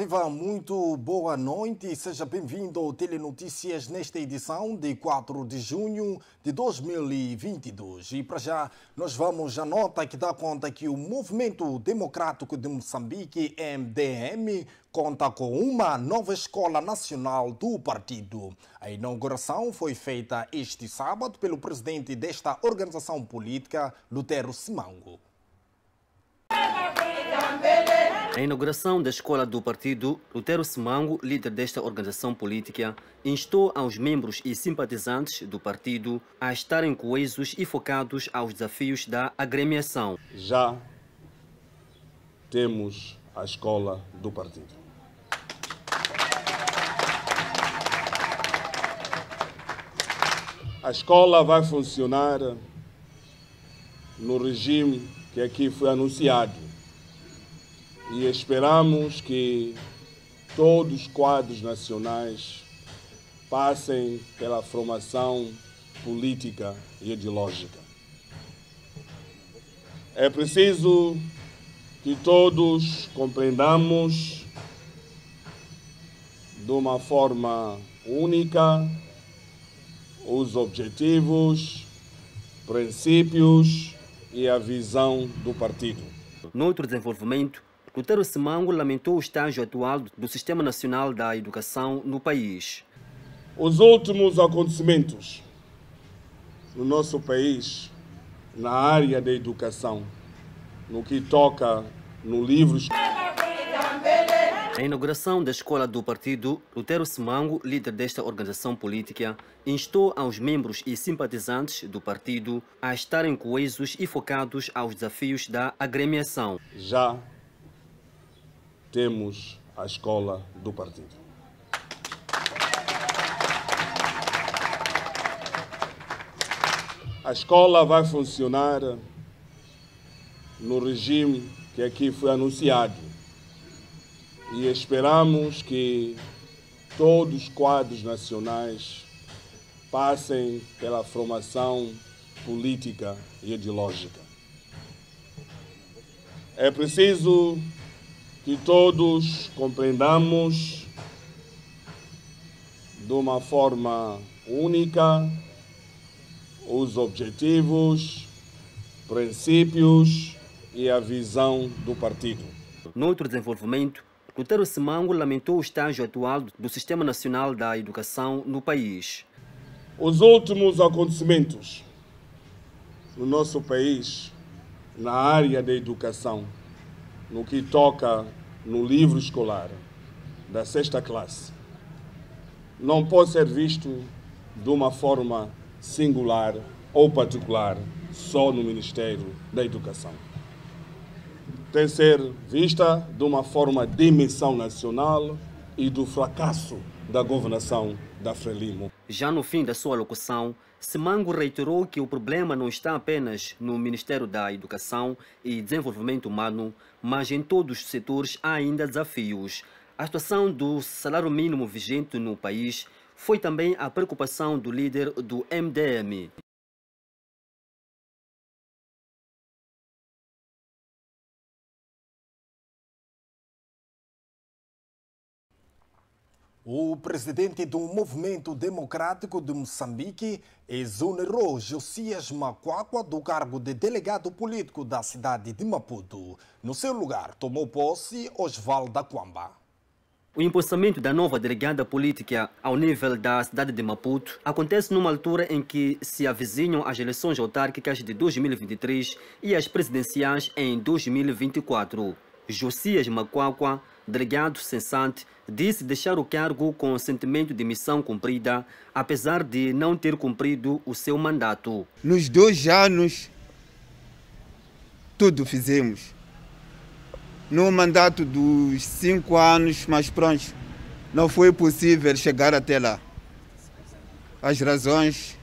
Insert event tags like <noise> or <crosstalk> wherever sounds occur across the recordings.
viva, muito boa noite e seja bem-vindo ao Telenotícias nesta edição de 4 de junho de 2022. E para já, nós vamos à nota que dá conta que o Movimento Democrático de Moçambique, MDM, conta com uma nova escola nacional do partido. A inauguração foi feita este sábado pelo presidente desta organização política, Lutero Simango. A inauguração da escola do partido, Lutero Simango, líder desta organização política, instou aos membros e simpatizantes do partido a estarem coesos e focados aos desafios da agremiação. Já temos a escola do partido. A escola vai funcionar no regime que aqui foi anunciado e esperamos que todos os quadros nacionais passem pela formação política e ideológica. É preciso que todos compreendamos de uma forma única os objetivos, princípios e a visão do partido. No outro desenvolvimento, Lutero Simango lamentou o estágio atual do Sistema Nacional da Educação no país. Os últimos acontecimentos no nosso país na área da educação, no que toca no livro. A inauguração da escola do partido, Lutero Simango, líder desta organização política, instou aos membros e simpatizantes do partido a estarem coesos e focados aos desafios da agremiação. Já temos a escola do partido. A escola vai funcionar no regime que aqui foi anunciado e esperamos que todos os quadros nacionais passem pela formação política e ideológica. É preciso que todos compreendamos de uma forma única os objetivos, princípios e a visão do partido. No outro desenvolvimento, Lutero Simango lamentou o estágio atual do Sistema Nacional da Educação no país. Os últimos acontecimentos no nosso país na área da educação no que toca no livro escolar da sexta classe não pode ser visto de uma forma singular ou particular só no Ministério da Educação. Tem que ser vista de uma forma de dimensão nacional e do fracasso da governação da Frelimo. Já no fim da sua locução, Simango reiterou que o problema não está apenas no Ministério da Educação e Desenvolvimento Humano, mas em todos os setores há ainda desafios. A situação do salário mínimo vigente no país foi também a preocupação do líder do MDM. O presidente do Movimento Democrático de Moçambique exonerou Josias Macuacua do cargo de delegado político da cidade de Maputo. No seu lugar, tomou posse Osvaldo Quamba. O empossamento da nova delegada política ao nível da cidade de Maputo acontece numa altura em que se avizinham as eleições autárquicas de 2023 e as presidenciais em 2024. Josias Macuacua delegado cessante, disse deixar o cargo com o sentimento de missão cumprida, apesar de não ter cumprido o seu mandato. Nos dois anos, tudo fizemos. No mandato dos cinco anos, mas pronto, não foi possível chegar até lá. As razões,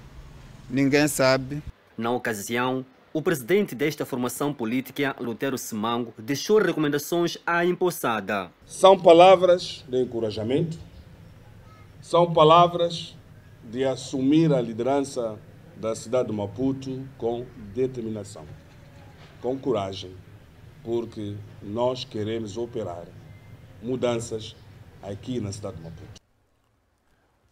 ninguém sabe. Na ocasião, o presidente desta formação política, Lutero Simango, deixou recomendações à empossada. São palavras de encorajamento, são palavras de assumir a liderança da cidade de Maputo com determinação, com coragem, porque nós queremos operar mudanças aqui na cidade de Maputo.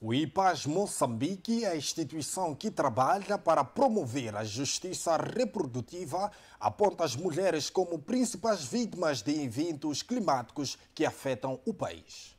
O IPAS Moçambique é a instituição que trabalha para promover a justiça reprodutiva, aponta as mulheres como principais vítimas de eventos climáticos que afetam o país.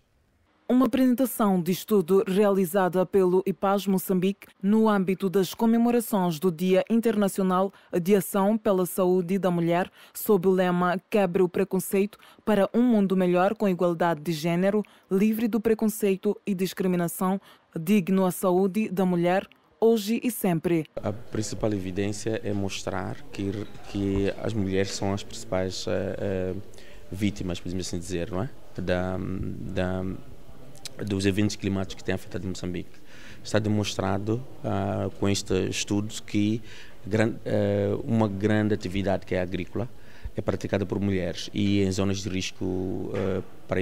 Uma apresentação de estudo realizada pelo IPAS Moçambique no âmbito das comemorações do Dia Internacional de Ação pela Saúde da Mulher, sob o lema Quebre o Preconceito para um mundo melhor com igualdade de gênero, livre do preconceito e discriminação, digno à saúde da mulher, hoje e sempre. A principal evidência é mostrar que, que as mulheres são as principais uh, uh, vítimas, podemos assim dizer, não é? da, da dos eventos climáticos que têm afetado Moçambique. Está demonstrado uh, com este estudo que gran, uh, uma grande atividade que é agrícola é praticada por mulheres e em zonas de risco uh, para,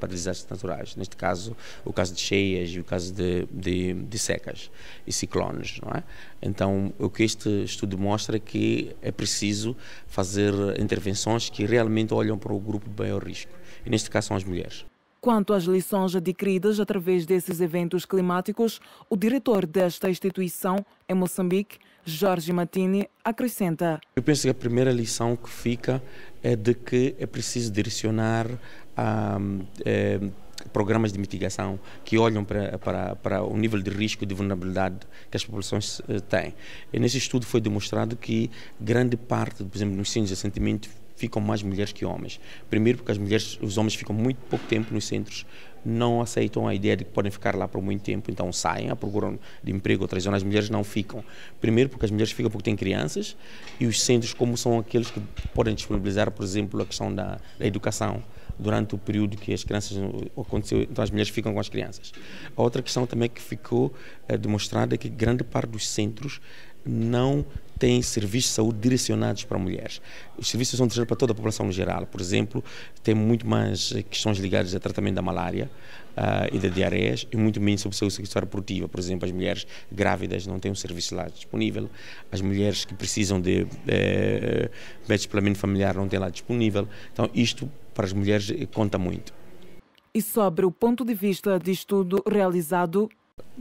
para desastres naturais. Neste caso, o caso de cheias e o caso de, de, de, secas e ciclones. Não é? Então, o que este estudo mostra é que é preciso fazer intervenções que realmente olham para o grupo de maior risco. E neste caso são as mulheres. Quanto às lições adquiridas através desses eventos climáticos, o diretor desta instituição em Moçambique, Jorge Matini, acrescenta. Eu penso que a primeira lição que fica é de que é preciso direcionar a, é, programas de mitigação que olham para, para, para o nível de risco e de vulnerabilidade que as populações eh, têm. E nesse estudo foi demonstrado que grande parte, por exemplo, nos centros de assentamento ficam mais mulheres que homens. Primeiro porque as mulheres, os homens ficam muito pouco tempo nos centros, não aceitam a ideia de que podem ficar lá por muito tempo, então saem à procura de emprego outras zonas. As mulheres não ficam. Primeiro porque as mulheres ficam porque têm crianças e os centros como são aqueles que podem disponibilizar, por exemplo, a questão da, da educação durante o período que as crianças aconteceu, então as mulheres ficam com as crianças. A outra questão também que ficou é, demonstrada é que grande parte dos centros não têm serviços de saúde direcionados para mulheres. Os serviços são direcionados para toda a população em geral. Por exemplo, tem muito mais questões ligadas ao tratamento da malária uh, e da diarreias e muito menos sobre saúde sexual reprodutiva. Por exemplo, as mulheres grávidas não têm um serviço lá disponível, as mulheres que precisam de eh, médicos de suplemento familiar não têm lá disponível. Então, isto para as mulheres conta muito. E sobre o ponto de vista de estudo realizado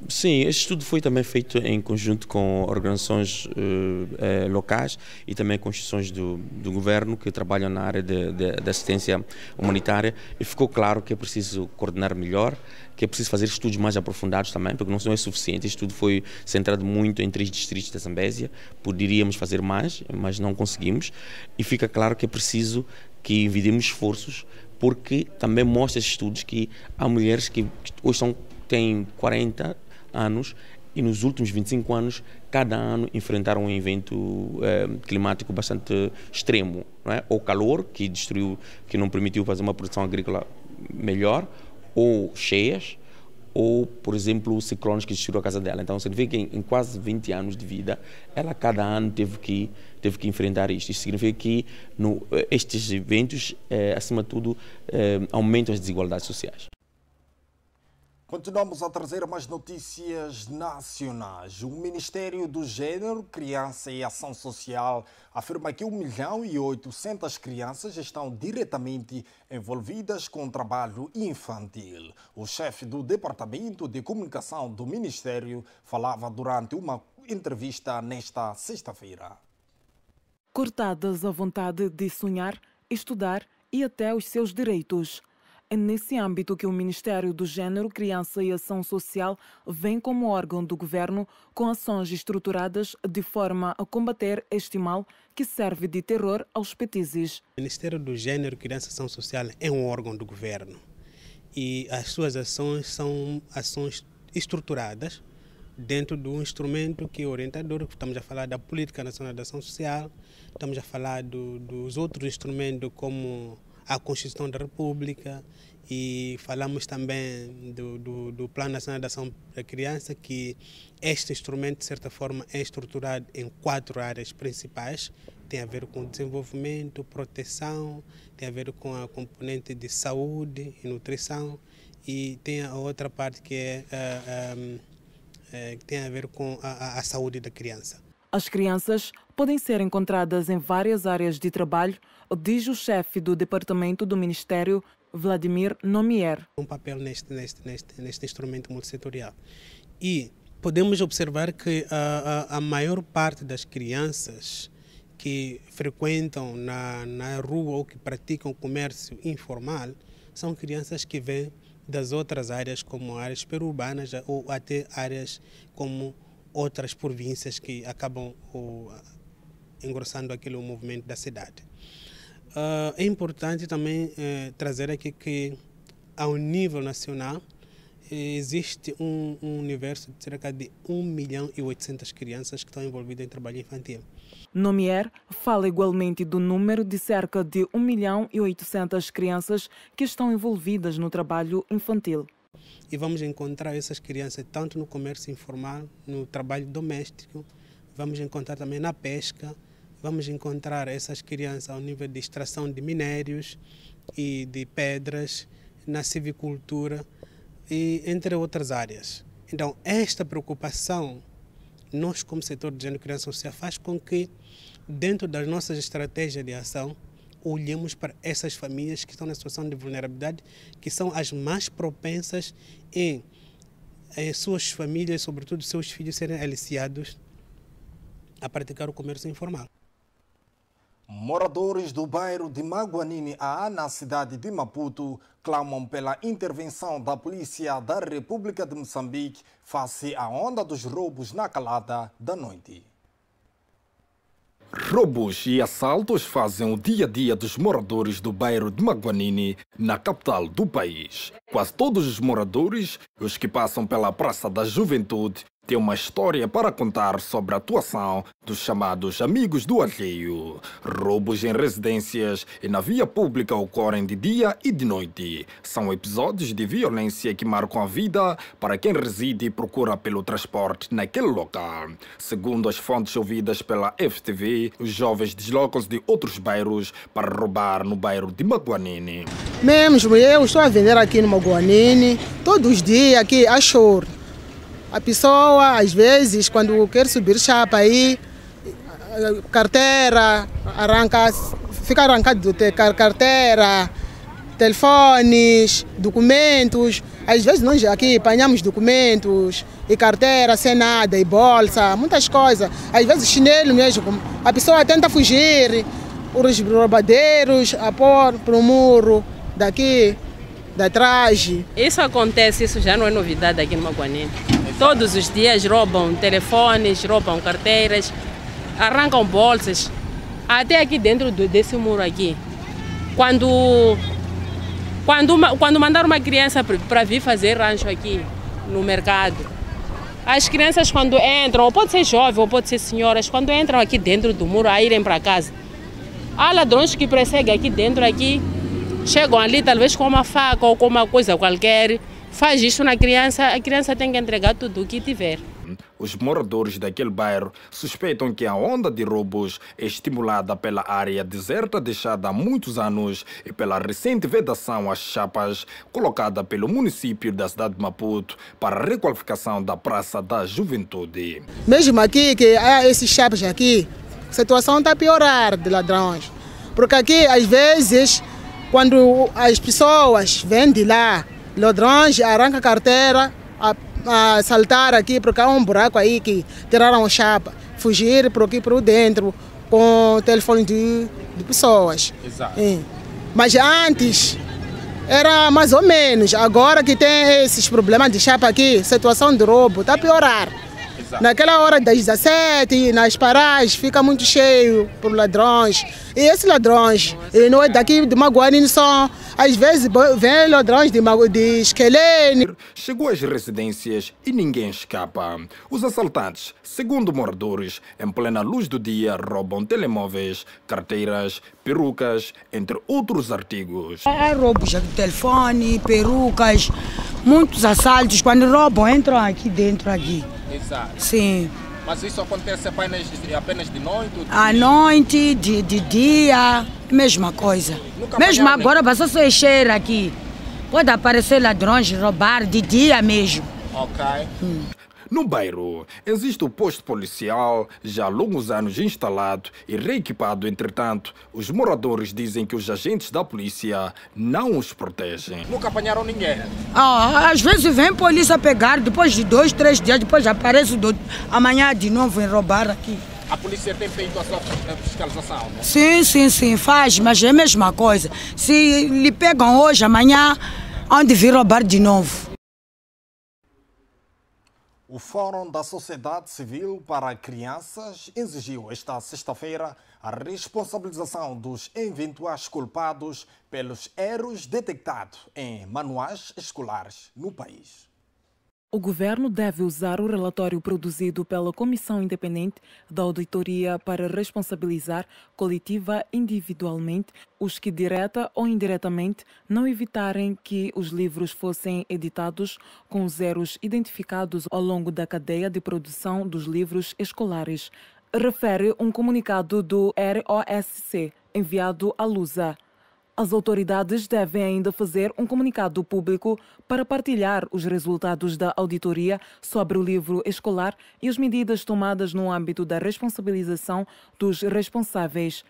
Sim, este estudo foi também feito em conjunto com organizações uh, locais e também com instituições do, do governo que trabalham na área de, assistência humanitária. E ficou claro que é preciso coordenar melhor, que é preciso fazer estudos mais aprofundados também, porque não é suficiente. Este estudo foi centrado muito em três distritos da Zambésia, poderíamos fazer mais, mas não conseguimos. E fica claro que é preciso que envidemos esforços porque também mostra estudos que há mulheres que hoje são têm 40 anos e nos últimos 25 anos, cada ano enfrentaram um evento eh, climático bastante extremo, não é? Ou calor, que destruiu, que não permitiu fazer uma produção agrícola melhor, ou cheias, ou, por exemplo, ciclones que destruíram a casa dela. Então, significa que em, em, quase 20 anos de vida, ela cada ano teve que, teve que enfrentar isto. Isso significa que no, estes eventos, eh, acima de tudo, eh, aumentam as desigualdades sociais. Continuamos a trazer mais notícias nacionais. O Ministério do Gênero, Criança e Ação Social afirma que 1 milhão e 800 crianças estão diretamente envolvidas com trabalho infantil. O chefe do Departamento de Comunicação do Ministério falava durante uma entrevista nesta sexta-feira. Cortadas a vontade de sonhar, estudar e até os seus direitos. É nesse âmbito que o Ministério do Gênero, Criança e Ação Social vem como órgão do governo com ações estruturadas de forma a combater este mal que serve de terror aos petizes. O Ministério do Gênero, Criança e Ação Social é um órgão do governo e as suas ações são ações estruturadas dentro do instrumento que é orientador, estamos a falar da Política Nacional de Ação Social, estamos a falar do, dos outros instrumentos como a Constituição da República e falamos também do, do, do, Plano Nacional de Ação da Criança, que este instrumento, de certa forma, é estruturado em quatro áreas principais. Tem a ver com desenvolvimento, proteção, tem a ver com a componente de saúde e nutrição e tem a outra parte que é, que tem a ver com a, a saúde da criança. As crianças podem ser encontradas em várias áreas de trabalho, diz o chefe do departamento do Ministério, Vladimir Nomier. Um papel neste, neste, neste, neste instrumento multissetorial. E podemos observar que a, a, a maior parte das crianças que frequentam na, na rua ou que praticam comércio informal são crianças que vêm das outras áreas, como áreas perurbanas ou até áreas como outras províncias que acabam engrossando aquele movimento da cidade. Uh, é importante também uh, trazer aqui que, ao nível nacional, existe um, um, universo de cerca de 1 milhão e 800 crianças que estão envolvidas em trabalho infantil. Nomier fala igualmente do número de cerca de 1 milhão e 800 crianças que estão envolvidas no trabalho infantil. E vamos encontrar essas crianças tanto no comércio informal, no trabalho doméstico, vamos encontrar também na pesca, vamos encontrar essas crianças ao nível de extração de minérios e de pedras, na civicultura e entre outras áreas. Então, esta preocupação, nós como setor de gênero criança social, faz com que, dentro das nossas estratégias de ação, olhemos para essas famílias que estão na situação de vulnerabilidade, que são as mais propensas em, em suas famílias, sobretudo seus filhos, serem aliciados a praticar o comércio informal. Moradores do bairro de Maguanini, a na cidade de Maputo, clamam pela intervenção da Polícia da República de Moçambique face à onda dos roubos na calada da noite. Roubos e assaltos fazem o dia a dia dos moradores do bairro de Maguanini, na capital do país. Quase todos os moradores, os que passam pela Praça da Juventude, tem uma história para contar sobre a atuação dos chamados amigos do alheio. Roubos em residências e na via pública ocorrem de dia e de noite. São episódios de violência que marcam a vida para quem reside e procura pelo transporte naquele local. Segundo as fontes ouvidas pela FTV, os jovens deslocam-se de outros bairros para roubar no bairro de Maguanini. Mesmo eu estou a vender aqui no Maguanini, todos os dias aqui a choro. A pessoa, às vezes, quando quer subir chapa aí, carteira, arranca, fica arrancado carteira, telefones, documentos. Às vezes nós aqui apanhamos documentos e carteira sem nada, e bolsa, muitas coisas. Às vezes chinelo mesmo. A pessoa tenta fugir, os roubadeiros a pôr para o muro daqui, da traje. Isso acontece, isso já não é novidade aqui no Maguanene. Todos os dias roubam telefones, roubam carteiras, arrancam bolsas. Até aqui dentro desse muro aqui. Quando, quando, quando mandaram uma criança para vir fazer rancho aqui no mercado, as crianças quando entram, ou pode ser jovem, ou pode ser senhoras, quando entram aqui dentro do muro a irem para casa, há ladrões que perseguem aqui dentro aqui, chegam ali talvez com uma faca ou com uma coisa qualquer, faz isso na criança, a criança tem que entregar tudo o que tiver. Os moradores daquele bairro suspeitam que a onda de roubos é estimulada pela área deserta deixada há muitos anos e pela recente vedação às chapas colocada pelo município da cidade de Maputo para a requalificação da Praça da Juventude. Mesmo aqui, que há esses chapas aqui, a situação está a piorar de ladrões. Porque aqui, às vezes, quando as pessoas vêm de lá, ladrões arrancam a carteira, a, a saltar aqui, porque há um buraco aí que tiraram a chapa, fugir por aqui por dentro com o telefone de, de pessoas. Exato. É. Mas antes era mais ou menos, agora que tem esses problemas de chapa aqui, situação de roubo, está a piorar. Exato. Naquela hora das 17, nas paragens, fica muito cheio por ladrões. E esses ladrões, e não é daqui de Maguani, são, às vezes, vêm ladrões de, de Esquelene. Chegou às residências e ninguém escapa. Os assaltantes, segundo moradores, em plena luz do dia, roubam telemóveis, carteiras, perucas, entre outros artigos. Há roubos de telefone, perucas, muitos assaltos. Quando roubam, entram aqui dentro aqui. Exato. Sim. Mas isso acontece apenas de, apenas de noite? De... À noite, de, de dia, mesma coisa. Nunca mesmo apanhava agora, passou só cheira aqui. Pode aparecer ladrões, roubar de dia mesmo. Ok. Hum. No bairro, existe o posto policial, já há longos anos instalado e reequipado. Entretanto, os moradores dizem que os agentes da polícia não os protegem. Nunca apanharam ninguém? Ah, às vezes vem polícia pegar, depois de dois, três dias, depois aparece do... amanhã de novo em roubar aqui. A polícia tem feito a sua fiscalização, né? Sim, sim, sim, faz, mas é a mesma coisa. Se lhe pegam hoje, amanhã, onde vir roubar de novo. O Fórum da Sociedade Civil para Crianças exigiu esta sexta-feira a responsabilização dos eventuais culpados pelos erros detectados em manuais escolares no país. O governo deve usar o relatório produzido pela Comissão Independente da Auditoria para responsabilizar coletiva individualmente os que, direta ou indiretamente, não evitarem que os livros fossem editados com os erros identificados ao longo da cadeia de produção dos livros escolares. Refere um comunicado do ROSC enviado à Lusa. As autoridades devem ainda fazer um comunicado público para partilhar os resultados da auditoria sobre o livro escolar e as medidas tomadas no âmbito da responsabilização dos responsáveis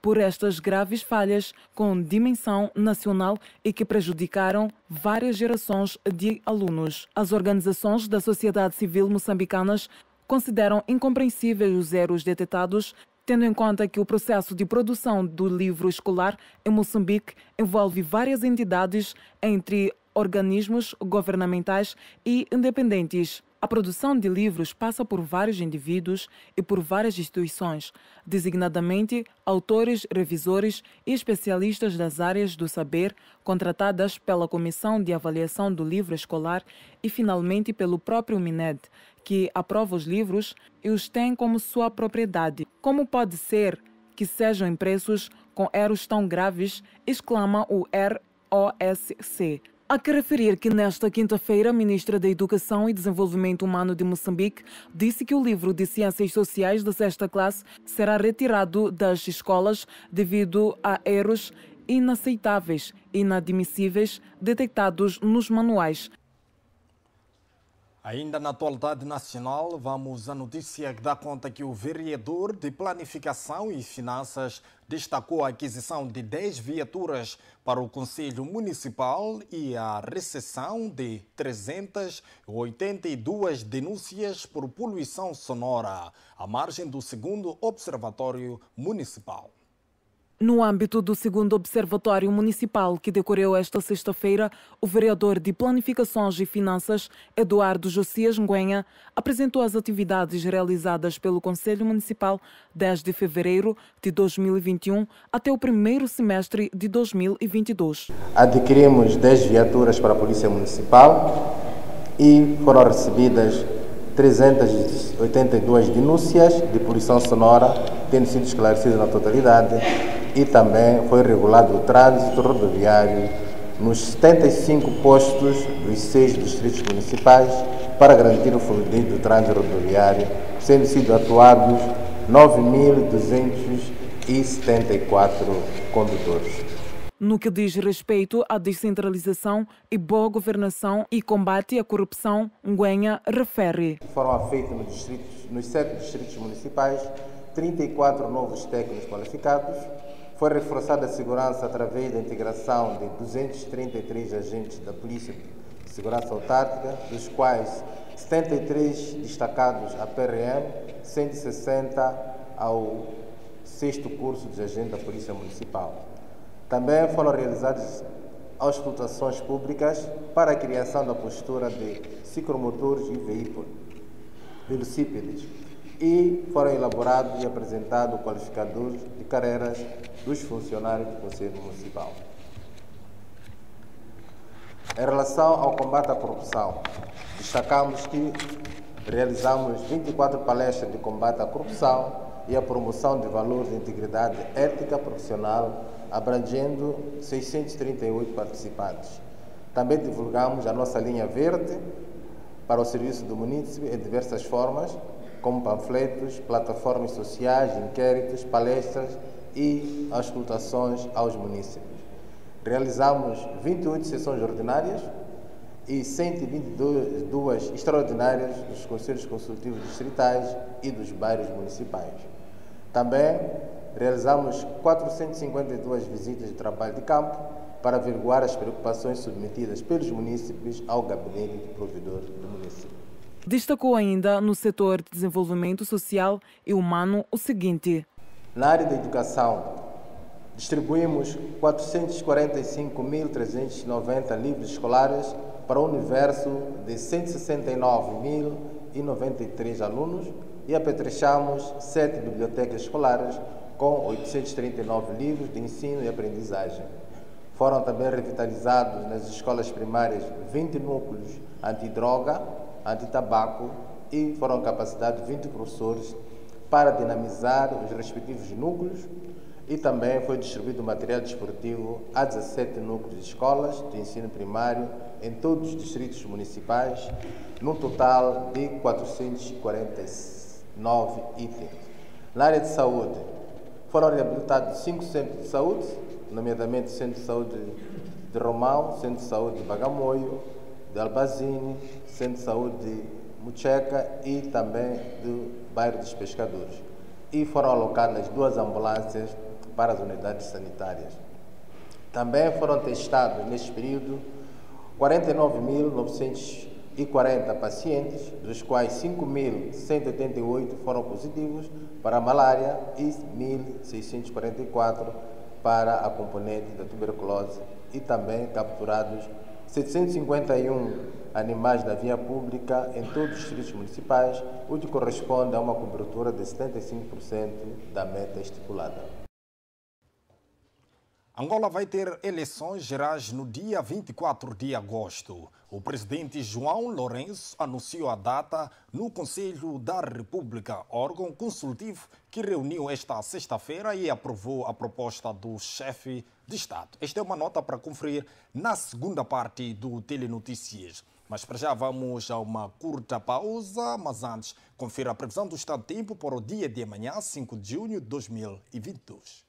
por estas graves falhas com dimensão nacional e que prejudicaram várias gerações de alunos. As organizações da sociedade civil moçambicanas consideram incompreensíveis os erros detectados tendo em conta que o processo de produção do livro escolar em Moçambique envolve várias entidades, entre organismos governamentais e independentes. A produção de livros passa por vários indivíduos e por várias instituições, designadamente autores, revisores e especialistas das áreas do saber, contratadas pela Comissão de Avaliação do Livro Escolar e, finalmente, pelo próprio MINED, que aprova os livros e os tem como sua propriedade. Como pode ser que sejam impressos com erros tão graves? exclama o ROSC. Há que referir que nesta quinta-feira a ministra da Educação e Desenvolvimento Humano de Moçambique disse que o livro de Ciências Sociais da sexta classe será retirado das escolas devido a erros inaceitáveis e inadmissíveis detectados nos manuais Ainda na atualidade nacional, vamos à notícia que dá conta que o vereador de Planificação e Finanças destacou a aquisição de 10 viaturas para o Conselho Municipal e a recepção de 382 denúncias por poluição sonora, à margem do segundo Observatório Municipal. No âmbito do segundo Observatório Municipal que decorreu esta sexta-feira, o vereador de Planificações e Finanças, Eduardo Josias Nguenha, apresentou as atividades realizadas pelo Conselho Municipal desde fevereiro de 2021 até o primeiro semestre de 2022. Adquirimos 10 viaturas para a Polícia Municipal e foram recebidas 382 denúncias de poluição sonora, tendo sido esclarecidas na totalidade e também foi regulado o trânsito rodoviário nos 75 postos dos seis distritos municipais para garantir o fluido do trânsito rodoviário, sendo sido atuados 9.274 condutores. No que diz respeito à descentralização e boa governação e combate à corrupção, Nguenha refere. Foram feitos nos, distritos, nos sete distritos municipais 34 novos técnicos qualificados, foi reforçada a segurança através da integração de 233 agentes da Polícia de Segurança Autárquica, dos quais 73 destacados à PRM, 160 ao sexto curso de agente da Polícia Municipal. Também foram realizadas auscultações públicas para a criação da postura de ciclomotores e veículos velocípedes e foram elaborados e apresentados qualificadores de carreiras dos funcionários do Conselho Municipal. Em relação ao combate à corrupção, destacamos que realizamos 24 palestras de combate à corrupção e a promoção de valores de integridade ética profissional, abrangendo 638 participantes. Também divulgamos a nossa linha verde para o serviço do município em diversas formas, como panfletos, plataformas sociais, inquéritos, palestras e auscultações aos municípios. Realizamos 28 sessões ordinárias e 122 extraordinárias dos Conselhos Consultivos Distritais e dos bairros municipais. Também realizamos 452 visitas de trabalho de campo para averiguar as preocupações submetidas pelos municípios ao gabinete de provedor do município. Destacou ainda no setor de desenvolvimento social e humano o seguinte: Na área da educação, distribuímos 445.390 livros escolares para um universo de 169.093 alunos e apetrechamos sete bibliotecas escolares com 839 livros de ensino e aprendizagem. Foram também revitalizados nas escolas primárias 20 núcleos antidroga, antitabaco e foram capacitados 20 professores para dinamizar os respectivos núcleos e também foi distribuído material desportivo a 17 núcleos de escolas de ensino primário em todos os distritos municipais, num total de 449 itens. Na área de saúde, foram reabilitados cinco centros de saúde, nomeadamente Centro de Saúde de Romão, Centro de Saúde de Bagamoio, de Albazine, Centro de Saúde de Mucheca e também do bairro dos Pescadores. E foram alocadas duas ambulâncias para as unidades sanitárias. Também foram testados neste período 49.940 pacientes, dos quais 5.188 foram positivos para a malária e 1.644 para a componente da tuberculose e também capturados 751 animais na via pública em todos os distritos municipais, o que corresponde a uma cobertura de 75% da meta estipulada. Angola vai ter eleições gerais no dia 24 de agosto. O presidente João Lourenço anunciou a data no Conselho da República, órgão consultivo que reuniu esta sexta-feira e aprovou a proposta do chefe de Estado. Esta é uma nota para conferir na segunda parte do Telenotícias. Mas para já vamos a uma curta pausa, mas antes confira a previsão do estado de tempo para o dia de amanhã, 5 de junho de 2022.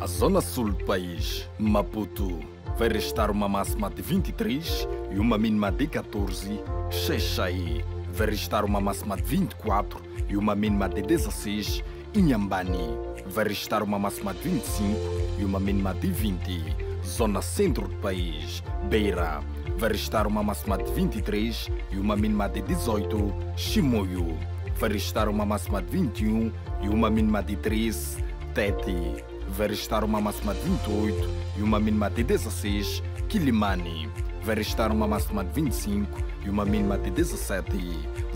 A zona sul do país, Maputo, vai restar uma máxima de 23 e uma mínima de 14. Xexai vai restar uma máxima de 24 e uma mínima de 16. Inhambane vai restar uma máxima de 25 e uma mínima de 20. Zona centro do país, Beira, vai restar uma máxima de 23 e uma mínima de 18. Chimoio vai restar uma máxima de 21 e uma mínima de 13. Tete vai restar uma máxima de 28 e uma mínima de 16. Quilimani vai restar uma máxima de 25 e uma mínima de 17.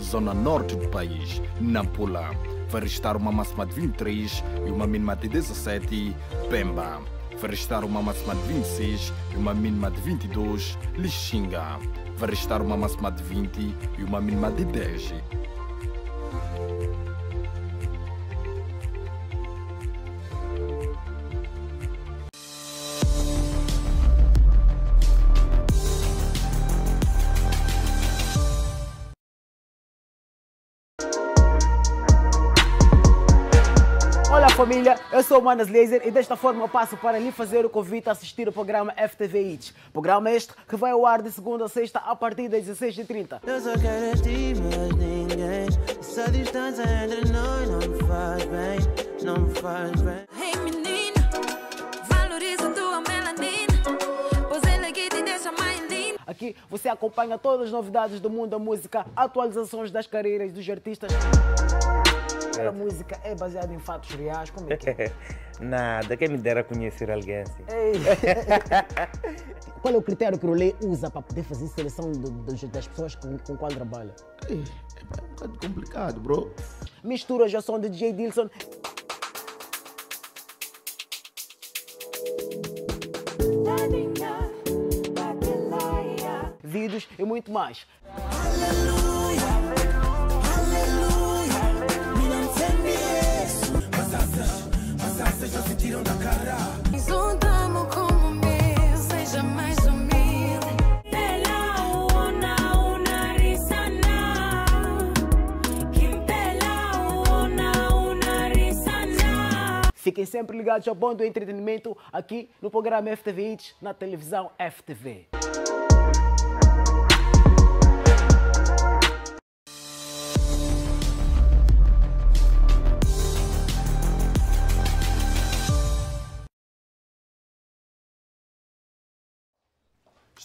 Zona norte do país, Nampula, vai restar uma máxima de 23 e uma mínima de 17. Pemba vai restar uma máxima de 26 e uma mínima de 22. Lixinga vai restar uma máxima de 20 e uma mínima de 10. Família, eu sou o Manas Laser e desta forma eu passo para lhe fazer o convite a assistir o programa FTV Hits. Programa este que vai ao ar de segunda a sexta a partir das 16h30. Eu só quero estimar ninguém. Essa distância entre nós não me faz bem, não me faz bem. Hey menina, valoriza tua melanina, pois ele aqui te deixa mais linda. Aqui você acompanha todas as novidades do mundo da música, atualizações das carreiras dos artistas. A música é baseada em fatos reais, como é que é? <laughs> Nada, quem me dera conhecer alguém assim. <laughs> Qual é o critério que o Rolê usa para poder fazer seleção do, do, das pessoas com, com qual trabalha? É, é um bocado complicado, bro. Misturas já são de DJ Dilson. Vídeos e muito mais. Já sentiram na cara. Um tamo como meu, seja mais humilde. Fiquem sempre ligados ao bom do entretenimento aqui no programa FTV Hits, na televisão FTV.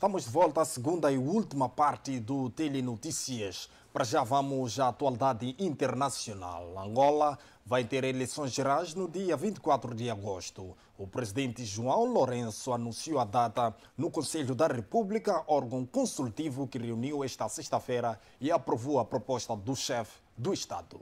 Estamos de volta à segunda e última parte do Telenotícias. Para já vamos à atualidade internacional. Angola vai ter eleições gerais no dia 24 de agosto. O presidente João Lourenço anunciou a data no Conselho da República, órgão consultivo que reuniu esta sexta-feira e aprovou a proposta do chefe do Estado.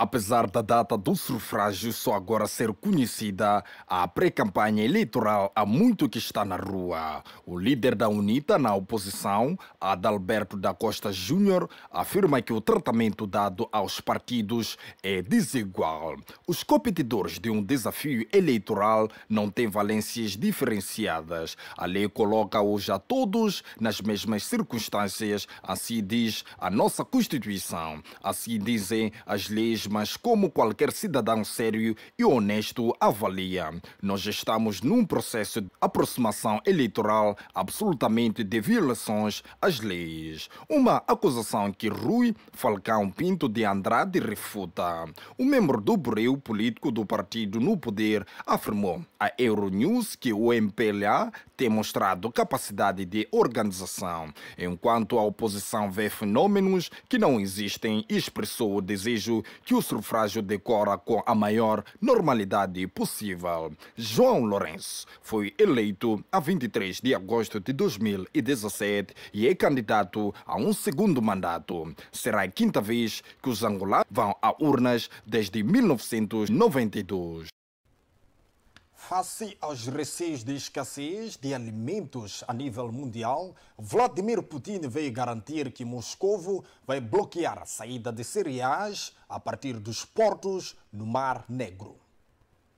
Apesar da data do sufrágio só agora ser conhecida, a pré-campanha eleitoral há muito que está na rua. O líder da UNITA na oposição, Adalberto da Costa Júnior, afirma que o tratamento dado aos partidos é desigual. Os competidores de um desafio eleitoral não têm valências diferenciadas. A lei coloca-os a todos nas mesmas circunstâncias, assim diz a nossa Constituição. Assim dizem as leis mas como qualquer cidadão sério e honesto avalia. Nós estamos num processo de aproximação eleitoral absolutamente de violações às leis. Uma acusação que Rui Falcão Pinto de Andrade refuta. O membro do bureau político do partido no poder afirmou à Euronews que o MPLA tem mostrado capacidade de organização, enquanto a oposição vê fenômenos que não existem e expressou o desejo que o sufrágio decora com a maior normalidade possível. João Lourenço foi eleito a 23 de agosto de 2017 e é candidato a um segundo mandato. Será a quinta vez que os angolanos vão a urnas desde 1992. Face aos receios de escassez de alimentos a nível mundial, Vladimir Putin veio garantir que Moscou vai bloquear a saída de cereais a partir dos portos no Mar Negro.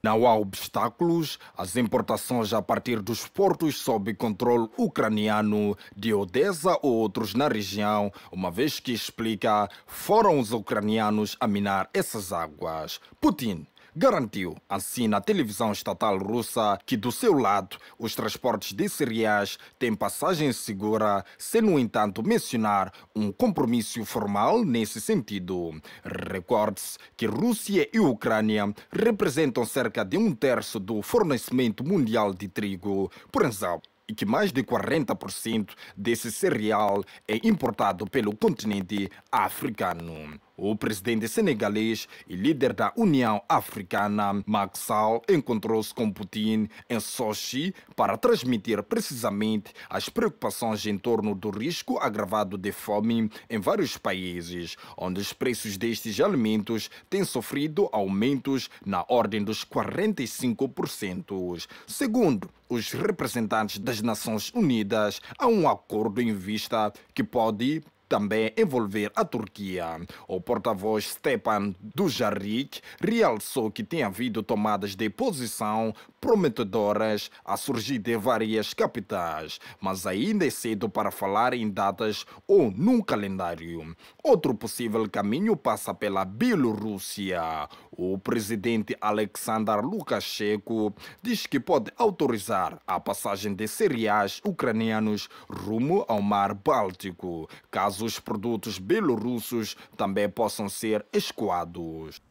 Não há obstáculos às importações a partir dos portos sob controle ucraniano de Odessa ou outros na região, uma vez que explica foram os ucranianos a minar essas águas. Putin garantiu, assim na televisão estatal russa, que do seu lado os transportes de cereais têm passagem segura, sem no entanto mencionar um compromisso formal nesse sentido. Recorde-se que Rússia e Ucrânia representam cerca de um terço do fornecimento mundial de trigo. Por exemplo, e que mais de 40% desse cereal é importado pelo continente africano. O presidente senegalês e líder da União Africana, Macky Sall, encontrou-se com Putin em Sochi para transmitir precisamente as preocupações em torno do risco agravado de fome em vários países, onde os preços destes alimentos têm sofrido aumentos na ordem dos 45%. Segundo os representantes das Nações Unidas, há um acordo em vista que pode também envolver a Turquia. O porta-voz Stepan Dujarric realçou que tem havido tomadas de posição prometedoras a surgir de várias capitais, mas ainda é cedo para falar em datas ou num calendário. Outro possível caminho passa pela Bielorrússia. O presidente Alexander Lukashenko diz que pode autorizar a passagem de cereais ucranianos rumo ao Mar Báltico, caso os produtos belorussos também possam ser escoados.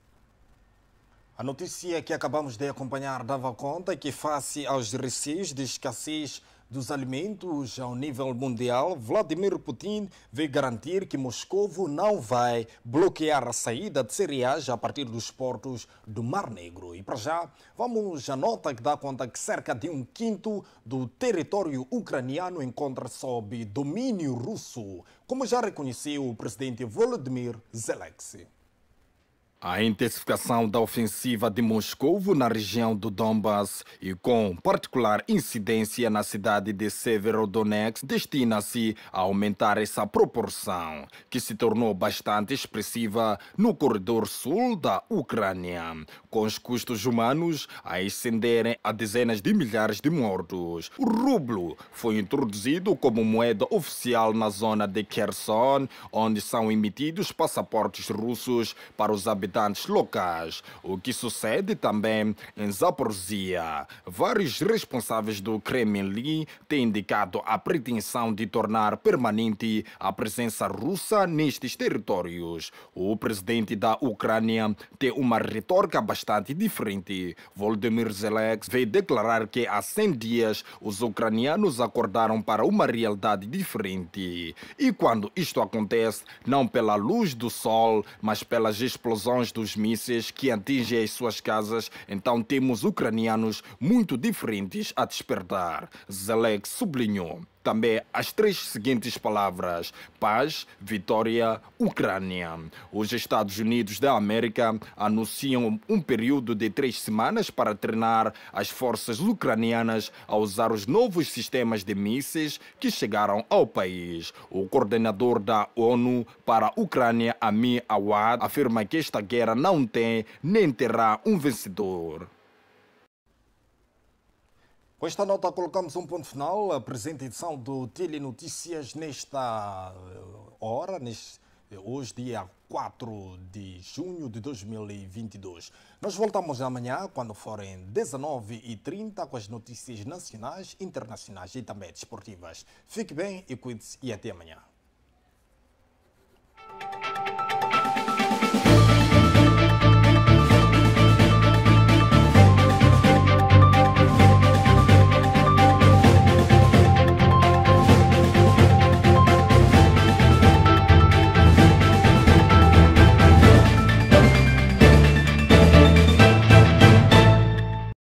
A notícia que acabamos de acompanhar dava conta que, face aos receios de escassez dos alimentos ao nível mundial, Vladimir Putin veio garantir que Moscou não vai bloquear a saída de cereais a partir dos portos do Mar Negro. E para já, vamos à nota que dá conta que cerca de um quinto do território ucraniano encontra-se sob domínio russo, como já reconheceu o presidente Volodymyr Zelensky. A intensificação da ofensiva de Moscou na região do Donbass e com particular incidência na cidade de Severodonetsk destina-se a aumentar essa proporção, que se tornou bastante expressiva no corredor sul da Ucrânia, com os custos humanos a ascenderem a dezenas de milhares de mortos. O rublo foi introduzido como moeda oficial na zona de Kherson, onde são emitidos passaportes russos para os habitantes habitantes locais. O que sucede também em Zaporozhia. Vários responsáveis do Kremlin têm indicado a pretensão de tornar permanente a presença russa nestes territórios. O presidente da Ucrânia tem uma retórica bastante diferente. Volodymyr Zelensky veio declarar que há 100 dias os ucranianos acordaram para uma realidade diferente. E quando isto acontece, não pela luz do sol, mas pelas explosões dos mísseis que atingem as suas casas, então temos ucranianos muito diferentes a despertar. Zelensky sublinhou também as três seguintes palavras: paz, vitória, Ucrânia. Os Estados Unidos da América anunciam um período de três semanas para treinar as forças ucranianas a usar os novos sistemas de mísseis que chegaram ao país. O coordenador da ONU para a Ucrânia, Amir Awad, afirma que esta guerra não tem nem terá um vencedor. Com esta nota colocamos um ponto final à presente edição do Tele Notícias nesta eh, hora, neste, eh, hoje dia 4 de junho de 2022. Nós voltamos amanhã, quando forem 19h30, com as notícias nacionais, internacionais e também desportivas. Fique bem e cuide-se e até amanhã.